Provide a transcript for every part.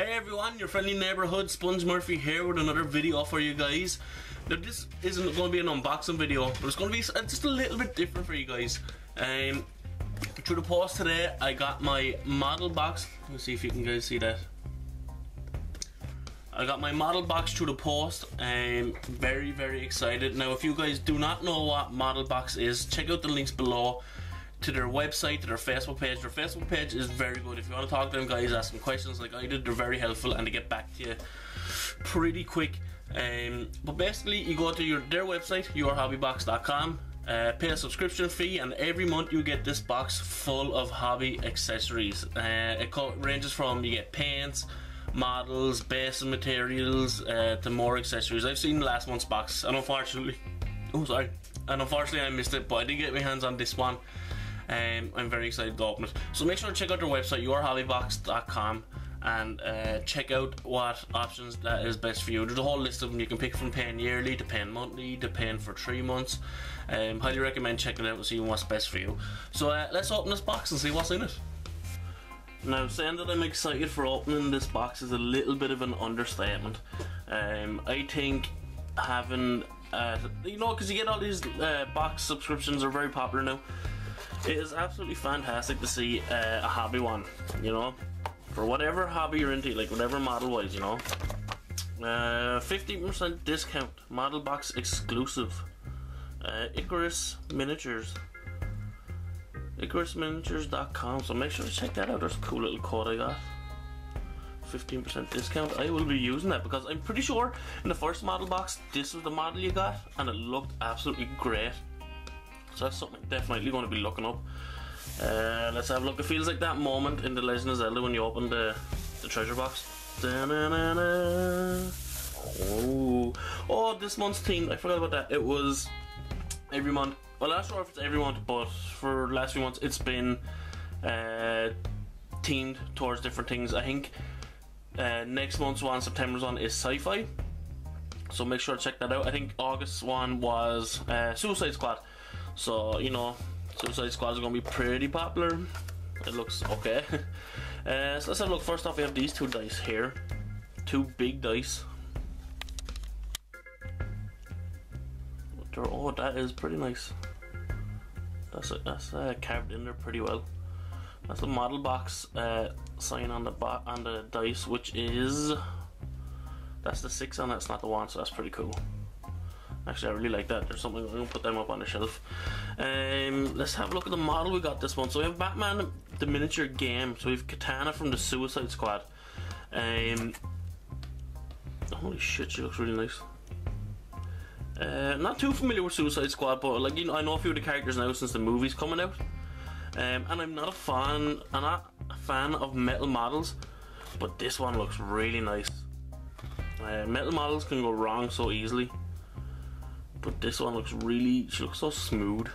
Hey everyone, your friendly neighborhood Spunge Murphy here with another video for you guys. Now this isn't going to be an unboxing video, but it's going to be just a little bit different for you guys. Um, through the post today, I got my model box. Let's see if you can guys see that. I got my model box through the post and very very excited. Now if you guys do not know what model box is, check out the links below to their website, to their Facebook page. Their Facebook page is very good. If you want to talk to them guys, ask them questions like I did, they're very helpful and they get back to you pretty quick. Um, but basically, you go to your their website, yourhobbybox.com, uh, pay a subscription fee, and every month you get this box full of hobby accessories. Uh, it ranges from you get paints, models, base materials, uh, to more accessories. I've seen last month's box, and unfortunately, oh sorry, and unfortunately I missed it, but I did get my hands on this one. Um, I'm very excited to open it. So make sure to check out their website, yourhobbybox.com, and uh, check out what options that is best for you. There's a whole list of them. You can pick from paying yearly to paying monthly to paying for three months. Um, highly recommend checking it out and seeing what's best for you. So uh, let's open this box and see what's in it. Now, saying that I'm excited for opening this box is a little bit of an understatement. Um, I think having, uh, you know, because you get all these uh, box subscriptions are very popular now. It is absolutely fantastic to see uh, a hobby one, you know, for whatever hobby you're into, like whatever model wise, you know. 50% uh, discount, model box exclusive. Uh, Icarus Miniatures. IcarusMiniatures.com, so make sure to check that out. There's a cool little code I got. 15% discount. I will be using that because I'm pretty sure in the first model box, this was the model you got, and it looked absolutely great. So that's something definitely going to be looking up. Uh, let's have a look. It feels like that moment in The Legend of Zelda when you open the, the treasure box. Oh, oh, this month's theme. I forgot about that. It was every month. Well, I'm not sure if it's every month, but for the last few months, it's been uh, themed towards different things. I think uh, next month's one, September's one, is sci-fi. So make sure to check that out. I think August one was uh, Suicide Squad. So, you know, Suicide Squad is going to be pretty popular. It looks okay. uh, so let's have a look. First off, we have these two dice here. Two big dice. Oh, that is pretty nice. That's that's uh, carved in there pretty well. That's the model box uh, sign on the on the dice, which is that's the six on. It's not the one, so that's pretty cool. Actually, I really like that. There's something, I'm to put them up on the shelf. Um, let's have a look at the model we got this one. So we have Batman, the miniature game. So we have Katana from the Suicide Squad. Um, holy shit, she looks really nice. Uh, not too familiar with Suicide Squad, but like you know, I know a few of the characters now since the movie's coming out. Um, and I'm not a fan, I'm not a fan of metal models, but this one looks really nice. Uh, metal models can go wrong so easily. But this one looks really, she looks so smooth.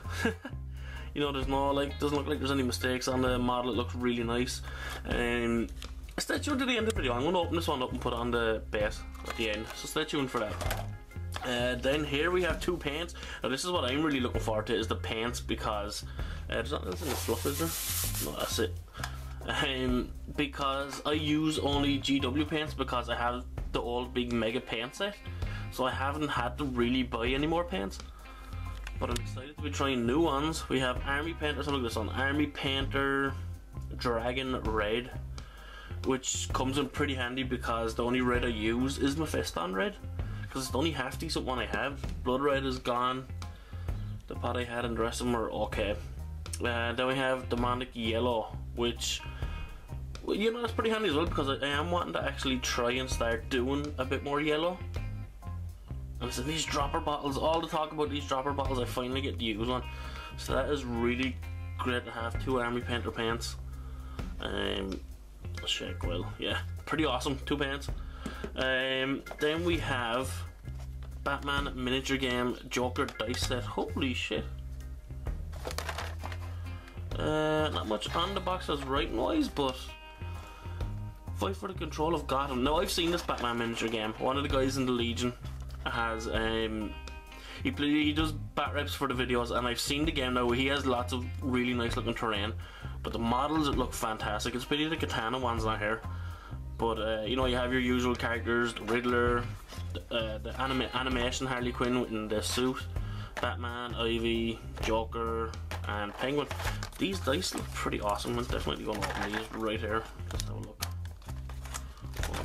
you know, there's no, like, doesn't look like there's any mistakes on the model. It looks really nice. Um, stay tuned to the end of the video. I'm going to open this one up and put on the base at the end. So stay tuned for that. Uh, then here we have two pants. Now this is what I'm really looking forward to is the pants because uh, there's not there's any fluff is there? No, that's it. Um, because I use only GW pants because I have the old big mega pants set so I haven't had to really buy any more paints. But I'm excited to be trying new ones. We have Army Painter, so look at this one, Army Painter Dragon Red, which comes in pretty handy because the only red I use is Mephiston Red, because it's the only half decent one I have. Blood Red is gone, the pot I had and the rest of them are okay. Uh, then we have Demonic Yellow, which you know that's pretty handy as well because I am wanting to actually try and start doing a bit more yellow and so these dropper bottles, all the talk about these dropper bottles, I finally get to use one. So that is really great to have two Army Painter pants. Um, shake well, yeah, pretty awesome, two pants. Um, then we have Batman miniature game Joker dice set. Holy shit. Uh, not much on the box as writing wise, but fight for the control of Gotham. Now I've seen this Batman miniature game. One of the guys in the Legion has um, he play, he does bat reps for the videos, and I've seen the game now. He has lots of really nice looking terrain, but the models look fantastic. It's pity the katana one's not here, But uh, you know, you have your usual characters: the Riddler, the, uh, the anima- animation Harley Quinn in the suit, Batman, Ivy, Joker, and Penguin. These dice look pretty awesome. I'm definitely going to open these right here. Let's have a look.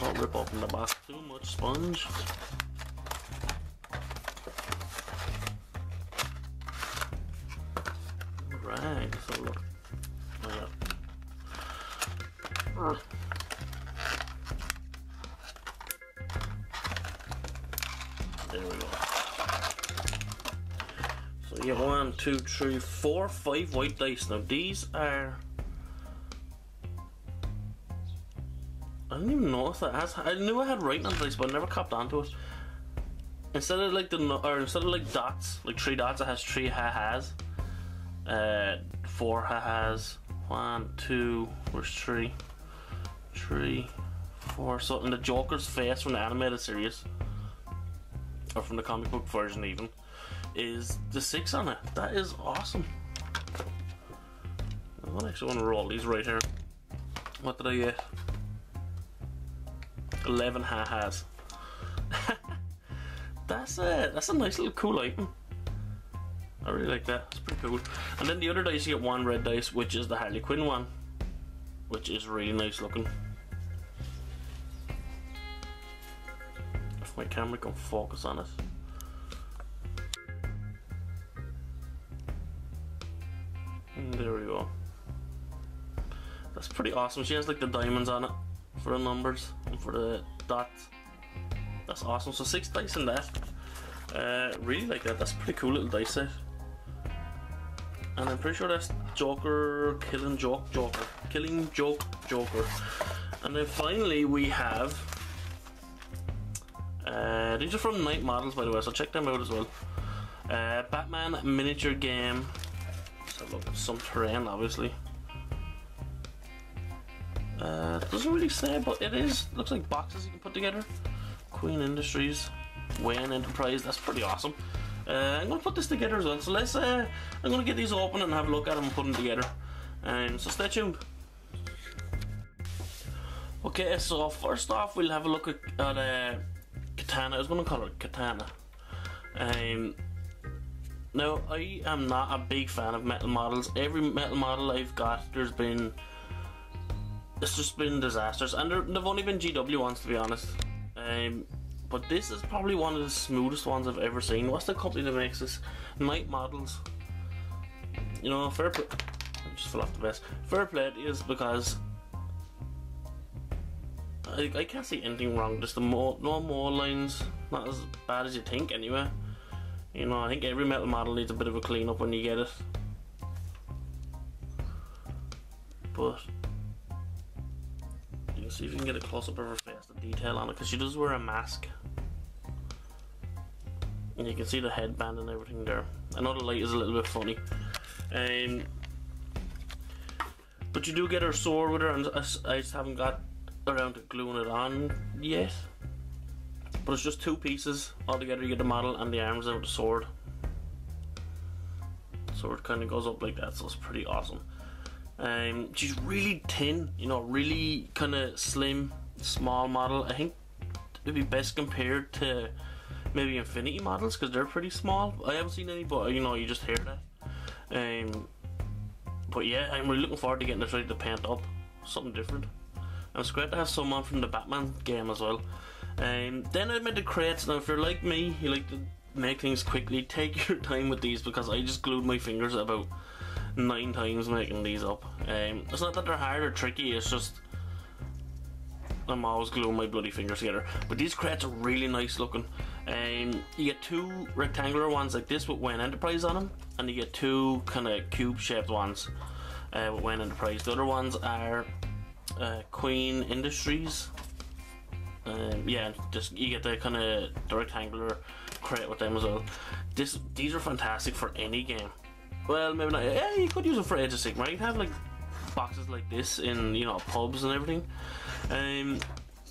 Don't rip open the box too much sponge. Look. There we go. So you have one, two, three, four, five white dice. Now these are. I didn't even notice that. Has, I knew I had writing on dice, but I never copped onto it. Instead of like the or instead of like dots, like three dots, it has three ha-has. Uh, four ha-has. One, two, where's three? Three, four. So in the Joker's face from the animated series or from the comic book version even, is the six on it. That is awesome. I actually want to roll these right here. What did I get? 11 ha-has. that's a, that's a nice little cool item. I really like that. It's pretty cool. And then the other dice, you get one red dice, which is the Harley Quinn one, which is really nice looking. If my camera can focus on it. And there we go. That's pretty awesome. She has like the diamonds on it for the numbers and for the dots. That's awesome. So six dice in that. Uh, really like that. That's pretty cool little dice set. And I'm pretty sure that's Joker, Killing Joke, Joker. Killing Joke, Joker. And then finally we have uh, these are from Knight Models, by the way, so check them out as well. Uh, Batman miniature game. A look some terrain, obviously. Uh, doesn't really say, but it is. Looks like boxes you can put together. Queen Industries, Wayne Enterprise. That's pretty awesome. Uh, I'm gonna put this together as well. So let's. Uh, I'm gonna get these open and have a look at them and put them together. And um, so stay tuned. Okay, so first off, we'll have a look at, at uh, Katana. I was going to call it Katana. Um, now, I am not a big fan of metal models. Every metal model I've got, there's been. It's just been disasters. And they've only been GW ones, to be honest. Um, but this is probably one of the smoothest ones I've ever seen. What's the company that makes this? Knight Models. You know, fair play. I just fell off the best. Fair play is because I, I can't see anything wrong. Just the more no more lines, not as bad as you think anyway. You know, I think every metal model needs a bit of a clean up when you get it. But see if you can get a close up of her face, the detail on it, because she does wear a mask. And you can see the headband and everything there. I know the light is a little bit funny. Um, but you do get her sword with her, and I, just haven't got around to gluing it on yet. But it's just two pieces altogether. You get the model and the arms of the sword. Sword kind of goes up like that, so it's pretty awesome. Um, she's really thin, you know, really kind of slim, small model. I think it'd be best compared to maybe Infinity models because they're pretty small. I haven't seen any, but you know, you just hear that. Um, but yeah, I'm really looking forward to getting this ready to paint up. Something different. And it's great to have someone from the Batman game as well. Um, then I made the crates. Now, if you're like me, you like to make things quickly, take your time with these because I just glued my fingers about nine times making these up. Um, it's not that they're hard or tricky, it's just I'm always gluing my bloody fingers together. But these crates are really nice looking. Um, you get two rectangular ones like this with Wayne Enterprise on them, and you get two kind of cube shaped ones uh, with Wayne Enterprise. The other ones are uh, Queen Industries. Um, yeah, just you get the kind of rectangular crate with them as well. This these are fantastic for any game. Well, maybe not. Yeah, you could use it for Age of Sigmar. You can have like boxes like this in you know pubs and everything. Um,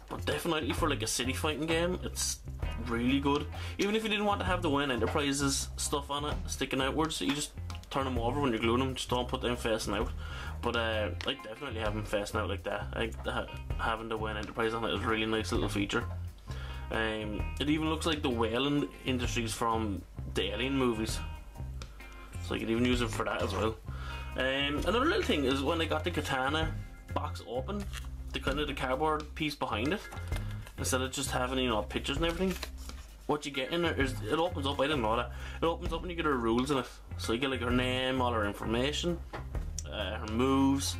but definitely for like a city fighting game, it's really good. Even if you didn't want to have the Wayne Enterprises stuff on it sticking outwards, you just turn them over when you're gluing them. Just don't put them facing out. But uh, I definitely have them facing out like that. I the, having the Wayne Enterprise on it is a really nice little feature. Um, it even looks like the Weyland industries from the Alien movies. So you could even use it for that as well. Um, another little thing is when I got the katana box open, the kind of the cardboard piece behind it, instead of just having you know pictures and everything, what you get in there is it opens up. I didn't know that. It opens up and you get her rules in it. So you get like her name, all her information, uh, her moves,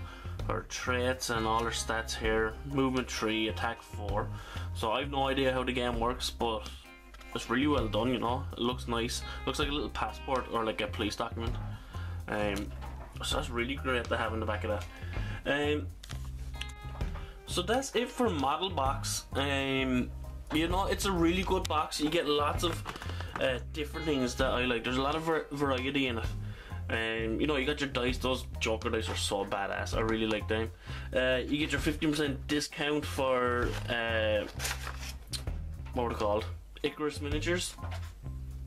her traits, and all her stats here. Movement three, attack four. So I've no idea how the game works, but it's really well done. You know, it looks nice. looks like a little passport or like a police document. Um, so that's really great to have in the back of that. Um, so that's it for Model Box. Um, you know, it's a really good box. You get lots of uh, different things that I like. There's a lot of var variety in it. Um, you know, you got your dice. Those Joker dice are so badass. I really like them. Uh, you get your 15% discount for uh, what were they called? Icarus Miniatures.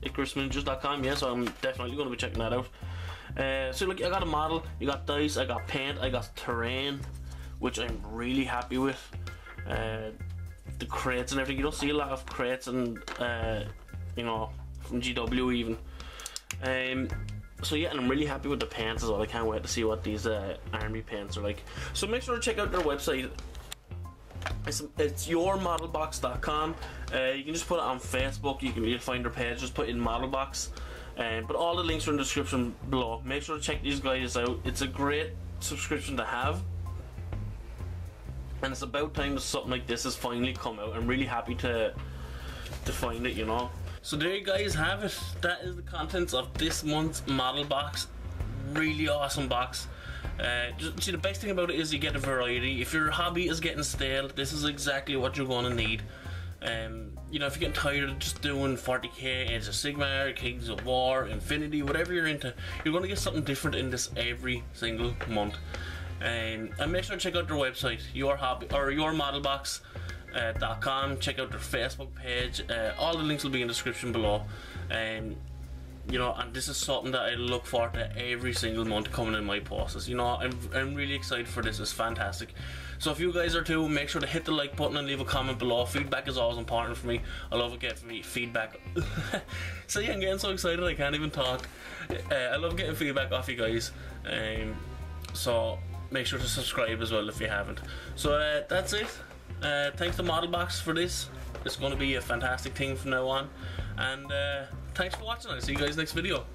IcarusMiniatures.com. Yeah, so I'm definitely going to be checking that out. Uh, so look, I got a model. You got dice. I got paint. I got terrain, which I'm really happy with. Uh, the crates and everything. You don't see a lot of crates and uh, you know from GW even. Um, so yeah, and I'm really happy with the pants as well. I can't wait to see what these uh, army pants are like. So make sure to check out their website. It's, it's yourmodelbox.com. Uh, you can just put it on Facebook. You can find their page. Just put in modelbox. Um, but all the links are in the description below. Make sure to check these guys out. It's a great subscription to have. And it's about time that something like this has finally come out. I'm really happy to to find it, you know. So there you guys have it. That is the contents of this month's model box. Really awesome box. Uh, just, see, the best thing about it is you get a variety. If your hobby is getting stale, this is exactly what you're going to need. Um, you know, if you're getting tired of just doing 40k, Age of Sigmar, Kings of War, Infinity, whatever you're into, you're going to get something different in this every single month. Um, and make sure to check out their website, your hobby or yourmodelbox.com. Uh, check out their Facebook page. Uh, all the links will be in the description below. Um, you know, and this is something that I look forward to every single month coming in my posts. You know, I'm, I'm really excited for this. It's fantastic. So if you guys are too, make sure to hit the like button and leave a comment below. Feedback is always important for me. I love getting feedback. so yeah, I'm getting so excited I can't even talk. Uh, I love getting feedback off you guys. Um, so make sure to subscribe as well if you haven't. So uh, that's it. Uh, thanks to Modelbox for this. It's going to be a fantastic thing from now on. And uh, thanks for watching. I'll see you guys next video.